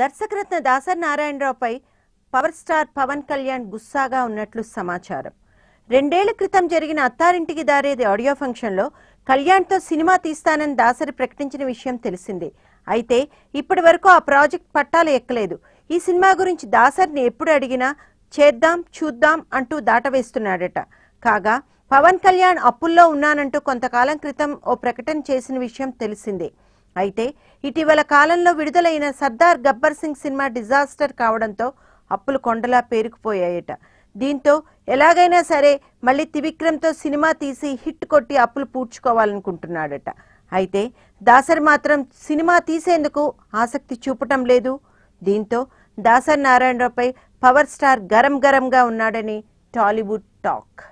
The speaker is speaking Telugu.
దర్శకరత్న దాసరి నారాయణరావుపై పవర్ స్టార్ పవన్ కళ్యాణ్ గుస్సాగా ఉన్నట్లు సమాచారం. రెండేళ్ళ క్రితం జరిగిన అత్తారింటికి దారేది ఆడియో ఫంక్షన్లో కళ్యాణ్తో సినిమా తీస్తానని దాసరి ప్రకటించిన విషయం తెలిసిందే. అయితే ఇప్పటి వరకు ఆ ప్రాజెక్ట్ పట్టాలు ఎక్కలేదు. ఈ సినిమా గురించి దాసరిని ఎప్పుడు అడిగినా చేద్దాం చూద్దాం అంటూ దాటవేస్తున్నాడట. కాగా పవన్ కళ్యాణ్ అప్పుల్లో ఉన్నానంటూ కొంతకాలం క్రితం ఓ ప్రకటన చేసిన విషయం తెలిసిందే. అయితే ఇటీవల కాలంలో విడుదలైన సర్దార్ గబ్బర్ సింగ్ సినిమా డిజాస్టర్ కావడంతో అప్పులు కొండలా పేరుకుపోయాయట. దీంతో ఎలాగైనా సరే మళ్ళీ త్రివిక్రమ్తో సినిమా తీసి హిట్ కొట్టి అప్పులు పూడ్చుకోవాలనుకుంటున్నాడట. అయితే దాసర్ మాత్రం సినిమా తీసేందుకు ఆసక్తి చూపటం లేదు. దీంతో దాసర్ నారాయణరావుపై పవర్ స్టార్ గరం గరంగా ఉన్నాడని టాలీవుడ్ టాక్.